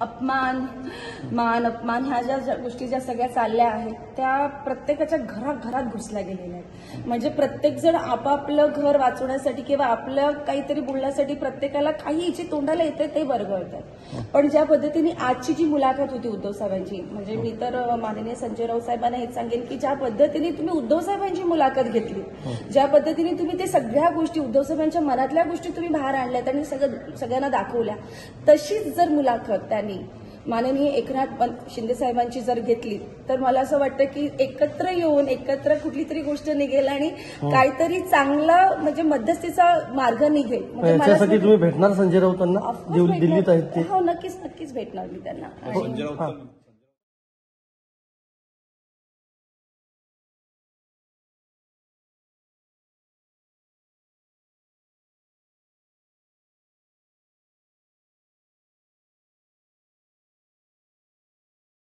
अपमान मान अपमान ह्या ज्या गोष्टी ज्या सगळ्या चालल्या आहेत त्या प्रत्येकाच्या घराघरात घुसल्या गेलेल्या आहेत. म्हणजे प्रत्येक जण आपापलं घर वाचवण्यासाठी किंवा आपलं काहीतरी बोलण्यासाठी प्रत्येकाला काही जे तोंडाला येते ते वर्गवतात पण ज्या पद्धतीने आजची जी मुलाखत होती उद्धव साहेबांची म्हणजे मी तर माननीय संजय राऊत साहेबांना हेच सांगेन की ज्या पद्धतीने तुम्ही उद्धव साहेबांची मुलाखत घेतली ज्या पद्धतीने तुम्ही ते सगळ्या गोष्टी उद्धव साहेबांच्या मनातल्या गोष्टी तुम्ही बाहेर आणल्यात आणि सगळं सगळ्यांना दाखवल्या तशीच जर मुलाखत त्यांनी माननीय एकनाथ शिंदे साहेबांची जर घेतली तर मला असं वाटतं की एकत्र येऊन एकत्र कुठली तरी गोष्ट निघेल आणि काहीतरी चांगला म्हणजे मध्यस्थीचा मार्ग निघेल. म्हणजे मला असं याच्यासाठी वाटतं- तुम्ही भेटणार संजय राऊतांना? Of course जे भेटणार. दिल्लीत आहेत ते? हो नक्कीच नक्कीच भेटणार मी त्यांना. आणि- संजय राऊत